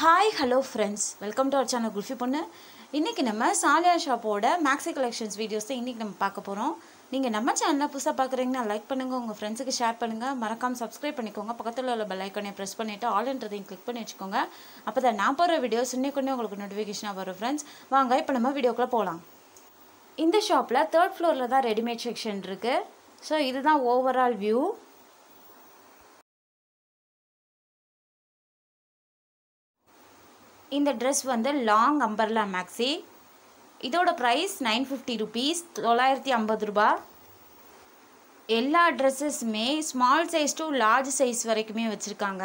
Hi hello friends welcome to our channel Kulfi Ponnu இன்றைக்கி நம்ம சாலியா ஷாப்போட மேக்ஸி கலெக்ஷன்ஸ் வீடியோஸ் தான் இன்றைக்கி நம்ம பார்க்க போகிறோம் நீங்கள் நம்ம சேனலில் புதுசாக பார்க்குறீங்கன்னா லைக் பண்ணுங்கள் உங்கள் ஃப்ரெண்ட்ஸுக்கு ஷேர் பண்ணுங்கள் மறக்காமல் சப்ஸ்கிரைப் பண்ணிக்கோங்க. பக்கத்தில் உள்ள பெல் ஐக்கனை ப்ரெஸ் பண்ணிவிட்டு ஆல்ன்றதையும் கிளிக் பண்ணி வச்சுக்கோங்க. அப்போ தான் நான் போகிற வீடியோஸ் இன்னைக்கு உங்களுக்கு நோட்டிஃபிகேஷனாக வரும் ஃப்ரெண்ட்ஸ் வாங்க இப்போ நம்ம வீடியோக்குள்ளே போகலாம் இந்த ஷாப்பில் தேர்ட் ஃப்ளோரில் தான் ரெடிமேட் செக்ஷன் இருக்குது ஸோ இதுதான் ஓவரால் வியூ இந்த ட்ரெஸ் வந்து லாங் அம்பர்லா மேக்ஸி இதோட ப்ரைஸ் நைன் ஃபிஃப்டி ருபீஸ் தொள்ளாயிரத்தி ஐம்பது ரூபா. எல்லா ட்ரெஸ்ஸஸுமே small size to large size வரைக்குமே வச்சுருக்காங்க.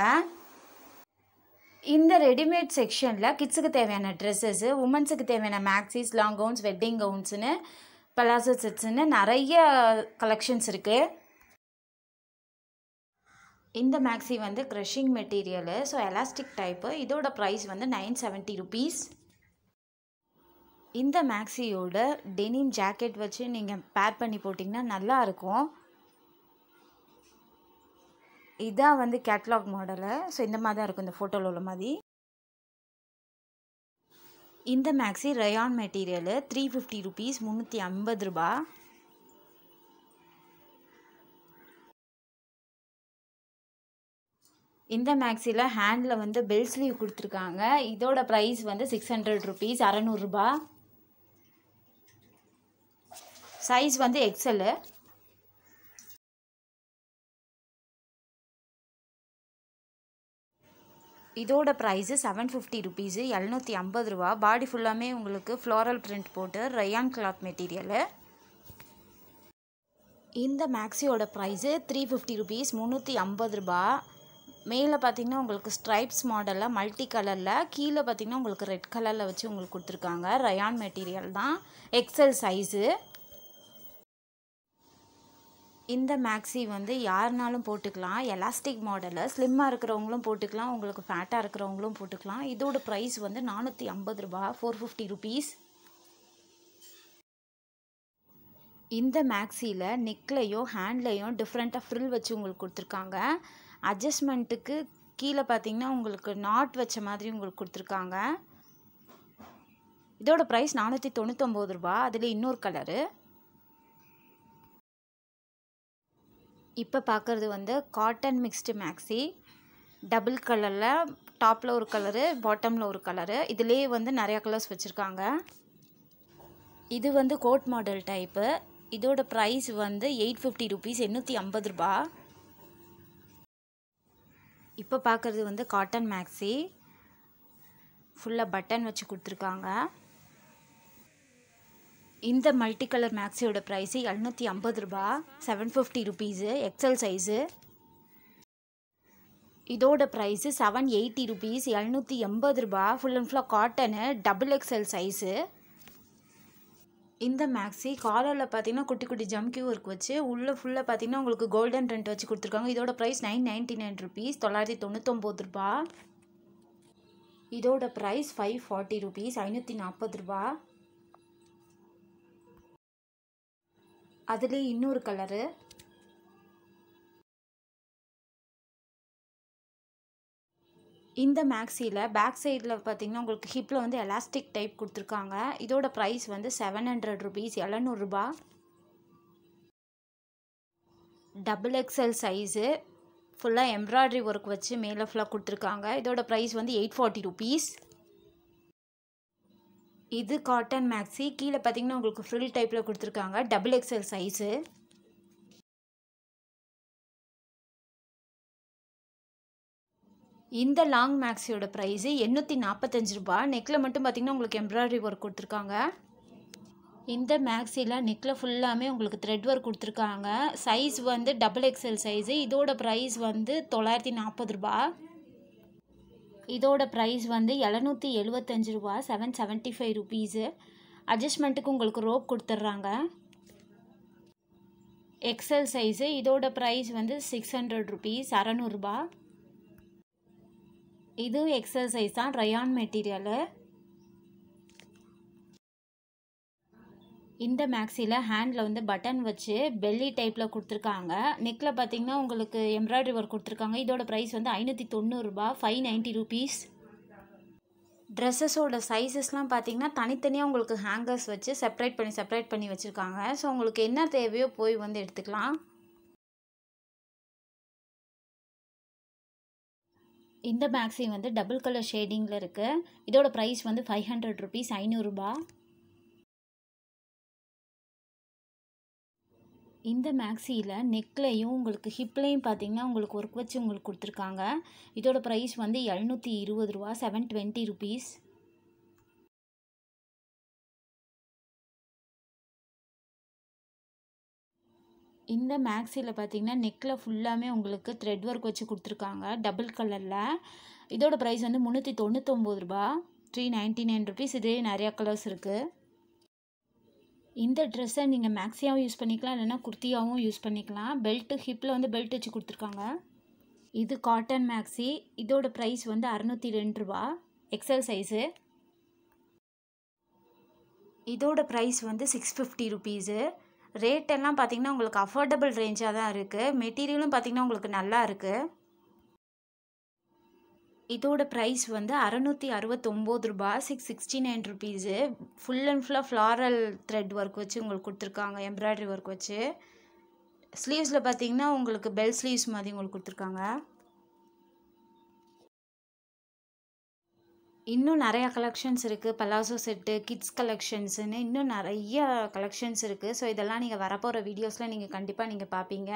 இந்த ரெடிமேட் செக்ஷனில் கிட்ஸுக்கு தேவையான ட்ரெஸ்ஸஸ்ஸு உமன்ஸுக்கு தேவையான மேக்ஸிஸ் லாங் கவுன்ஸ் வெட்டிங் கவுன்ஸுன்னு பலாசோ செட்ஸுன்னு நிறைய கலெக்ஷன்ஸ் இருக்குது இந்த மேக்ஸி வந்து crushing material so elastic type இதோட ப்ரைஸ் வந்து நைன் செவன்ட்டி ருபீஸ் இந்த மேக்ஸியோட டெனிம் ஜாக்கெட் வச்சு நீங்கள் பேர் பண்ணி போட்டிங்கன்னா நல்லா இருக்கும். இதான் வந்து கேட்லாக் மாடலு ஸோ இந்த மாதிரி தான் இருக்கும் இந்த ஃபோட்டோவில் உள்ள மாதிரி. இந்த maxi rayon material three fifty rupees முந்நூற்றி ஐம்பது ரூபா இந்த மேக்ஸியில் ஹேண்டில் வந்து பெல் ஸ்லீவ் கொடுத்துருக்காங்க. இதோட ப்ரைஸ் வந்து சிக்ஸ் ஹண்ட்ரட் ருபீஸ் அறநூறுபா சைஸ் வந்து எக்ஸலு இதோட ப்ரைஸு செவன் ஃபிஃப்டி ருபீஸு எழுநூற்றி ஐம்பது ரூபா. பாடி ஃபுல்லாமே உங்களுக்கு ஃப்ளோரல் பிரிண்ட் போட்டு ரயான் கிளாத் மெட்டீரியலு இந்த மேக்ஸியோட ப்ரைஸு த்ரீ ஃபிஃப்டி ருபீஸ் முந்நூற்றி ஐம்பது ரூபா. மேலே பார்த்தீங்கன்னா உங்களுக்கு ஸ்ட்ரைப்ஸ் மாடலில் மல்டி கலரில் கீழே பார்த்தீங்கன்னா உங்களுக்கு ரெட் கலரில் வச்சு உங்களுக்கு கொடுத்துருக்காங்க. ரயான் மெட்டீரியல் தான். எக்ஸல் சைஸு இந்த மேக்ஸி வந்து யாருனாலும் போட்டுக்கலாம். எலாஸ்டிக் மாடலில் ஸ்லிம்மாக இருக்கிறவங்களும் போட்டுக்கலாம். உங்களுக்கு ஃபேட்டாக இருக்கிறவங்களும் போட்டுக்கலாம். இதோட ப்ரைஸ் வந்து நானூற்றி ஐம்பது ரூபா ஃபோர் ஃபிஃப்டி ருபீஸ் இந்த மேக்ஸியில் நெக்லையும் ஹேண்ட்லையும் டிஃப்ரெண்ட்டாக ஃப்ரில் வச்சு உங்களுக்கு கொடுத்துருக்காங்க. அட்ஜஸ்ட்மெண்ட்டுக்கு கீழே பார்த்தீங்கன்னா உங்களுக்கு நாட் வச்ச மாதிரி உங்களுக்கு கொடுத்துருக்காங்க. இதோட ப்ரைஸ் நானூற்றி தொண்ணூத்தொம்பது ரூபா. அதில் இன்னொரு கலரு இப்போ பார்க்குறது வந்து காட்டன் மிக்ஸ்டு மேக்ஸி டபுள் கலரில் டாப்பில் ஒரு கலரு பாட்டமில் ஒரு கலரு இதுலேயே வந்து நிறையா கலர்ஸ் வச்சுருக்காங்க. இது வந்து கோட் மாடல் டைப்பு இதோட ப்ரைஸ் வந்து எயிட் ஃபிஃப்டி ருபீஸ் எண்ணூற்றி ஐம்பது ரூபா. இப்போ பார்க்குறது வந்து காட்டன் மேக்ஸி ஃபுல்லாக பட்டன் வச்சு கொடுத்துருக்காங்க. இந்த மல்டி கலர் மேக்ஸியோட ப்ரைஸு எழுநூற்றி ஐம்பது ரூபா. Seven fifty rupees XL size இதோட ப்ரைஸு செவன் எயிட்டி ருபீஸ் எழுநூற்றி எண்பது ரூபா. ஃபுல் அண்ட் ஃபுல்லாக காட்டனு டபுள் எக்ஸல் சைஸு இந்த மேக்ஸி காலரில் பார்த்தீங்கன்னா குட்டி குட்டி ஜம்கி ஒர்க் வச்சு உள்ளே ஃபுல்லாக பார்த்தீங்கன்னா உங்களுக்கு கோல்டன் ரெண்ட் வச்சு கொடுத்துருக்காங்க. இதோட price nine ninety nine rupees தொள்ளாயிரத்தி தொண்ணூத்தொம்பது ரூபா. இதோட ப்ரைஸ் ஃபைவ் ஃபார்ட்டி ருபீஸ் ஐநூற்றி நாற்பது ரூபா. அதுலேயே இன்னொரு கலரு இந்த மேக்ஸியில் பேக் சைடில் பார்த்தீங்கன்னா உங்களுக்கு ஹிப்பில் வந்து எலாஸ்டிக் டைப் கொடுத்துருக்காங்க. இதோட ப்ரைஸ் வந்து செவன் ஹண்ட்ரட் ருபீஸ் எழுநூறுபா டபுள் எக்ஸல் சைஸு ஃபுல்லாக எம்ப்ராய்டரி ஒர்க் வச்சு மேலே ஃபுல்லாக கொடுத்துருக்காங்க. இதோட ப்ரைஸ் வந்து எயிட் ஃபார்ட்டி ருபீஸ் இது காட்டன் மேக்ஸி கீழே பார்த்தீங்கன்னா உங்களுக்கு ஃப்ரில் டைப்பில் கொடுத்துருக்காங்க. டபுள் எக்ஸல் சைஸு இந்த லாங் மேக்ஸியோட ப்ரைஸு எண்ணூற்றி நாற்பத்தஞ்சு ரூபா நெக்கில் மட்டும் பார்த்திங்கன்னா உங்களுக்கு எம்ப்ராய்டரி ஒர்க் கொடுத்துருக்காங்க. இந்த மேக்ஸியில் நெக்கில் ஃபுல்லாமே உங்களுக்கு த்ரெட் ஒர்க் கொடுத்துருக்காங்க. சைஸ் வந்து டபுள் எக்ஸல் சைஸு இதோட ப்ரைஸ் வந்து தொள்ளாயிரத்தி நாற்பது ரூபா இதோட ப்ரைஸ் வந்து எழுநூற்றி எழுபத்தஞ்சு ரூபா செவன் செவன்ட்டி ஃபைவ் ருபீஸு அட்ஜஸ்ட்மெண்ட்டுக்கு உங்களுக்கு ரோப் கொடுத்துட்றாங்க. எக்ஸல் சைஸு இதோட ப்ரைஸ் வந்து சிக்ஸ் ஹண்ட்ரட் ருபீஸ் அறநூறுபா இது எக்ஸசைஸ் தான் ரயான் மெட்டீரியலு இந்த மேக்ஸியில் ஹேண்டில் வந்து பட்டன் வச்சு பெல்லி டைப்பில் கொடுத்துருக்காங்க. நெக்கில் பார்த்தீங்கன்னா உங்களுக்கு எம்ப்ராய்டரி ஒர்க் கொடுத்துருக்காங்க. இதோட ப்ரைஸ் வந்து ஐநூற்றி தொண்ணூறுரூபா ஃபைவ் நைன்ட்டி ருபீஸ் ட்ரெஸ்ஸஸோட சைஸஸ்லாம் பார்த்தீங்கன்னா தனித்தனியாக உங்களுக்கு ஹேங்கர்ஸ் வச்சு செப்பரேட் பண்ணி செப்பரேட் பண்ணி வச்சுருக்காங்க. ஸோ உங்களுக்கு என்ன தேவையோ போய் வந்து எடுத்துக்கலாம். இந்த மேக்ஸி வந்து டபுள் கலர் ஷேடிங்கில் இருக்குது இதோட ப்ரைஸ் வந்து ஃபைவ் ஹண்ட்ரட் ருபீஸ் ஐநூறுரூபா இந்த மேக்ஸியில் நெக்லையும் உங்களுக்கு ஹிப்லையும் பார்த்தீங்கன்னா உங்களுக்கு ஒர்க் வச்சு உங்களுக்கு கொடுத்துருக்காங்க. இதோட ப்ரைஸ் வந்து எழுநூற்றி இருபது ரூபா செவன் டுவெண்ட்டி ருபீஸ் இந்த மேக்ஸியில் பார்த்தீங்கன்னா நெக்கில் ஃபுல்லாமே உங்களுக்கு த்ரெட் ஒர்க் வச்சு கொடுத்துருக்காங்க. டபுள் கலரில் இதோட ப்ரைஸ் வந்து முந்நூற்றி தொண்ணூத்தொம்பது ரூபா. த்ரீ நைன்ட்டி நைன் ருபீஸ் இதே நிறையா கலர்ஸ் இருக்குது இந்த ட்ரெஸ்ஸை நீங்கள் மேக்ஸியாகவும் யூஸ் பண்ணிக்கலாம் இல்லைன்னா குர்த்தியாகவும் யூஸ் பண்ணிக்கலாம். பெல்ட்டு ஹிப்பில் வந்து பெல்ட் வச்சு கொடுத்துருக்காங்க. இது காட்டன் மேக்ஸி இதோட ப்ரைஸ் வந்து அறநூற்றி ரெண்டு ரூபா. எக்ஸல் சைஸு இதோட ப்ரைஸ் வந்து சிக்ஸ் ஃபிஃப்டி ருபீஸு ரேட் எல்லாம் பார்த்தீங்கன்னா உங்களுக்கு அஃபோர்டபுள் ரேஞ்சாக தான் இருக்குது மெட்டீரியலும் பார்த்தீங்கன்னா உங்களுக்கு நல்லா இருக்குது இதோட ப்ரைஸ் வந்து அறநூற்றி அறுபத்தொம்போது ரூபா six sixty nine rupees full and ஃபுல்லாக ஃப்ளாரல் த்ரெட் ஒர்க் வச்சு உங்களுக்கு கொடுத்துருக்காங்க எம்ப்ராய்டரி ஒர்க் வச்சு. ஸ்லீவ்ஸில் பார்த்தீங்கன்னா உங்களுக்கு பெல் ஸ்லீவ்ஸ் மாதிரி உங்களுக்கு கொடுத்துருக்காங்க. இன்னும் நிறையா கலெக்ஷன்ஸ் இருக்குது பலாசோ செட்டு கிட்ஸ் கலெக்ஷன்ஸுன்னு இன்னும் நிறைய கலெக்ஷன்ஸ் இருக்குது ஸோ இதெல்லாம் நீங்கள் வரப்போகிற வீடியோஸில் நீங்கள் கண்டிப்பாக நீங்கள் பார்ப்பீங்க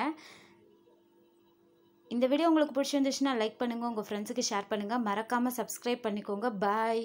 இந்த வீடியோ உங்களுக்கு பிடிச்சிருந்துச்சுன்னா லைக் பண்ணுங்கள் உங்கள் ஃப்ரெண்ட்ஸுக்கு ஷேர் பண்ணுங்கள் மறக்காமல் சப்ஸ்கிரைப் பண்ணிக்கோங்க. பாய்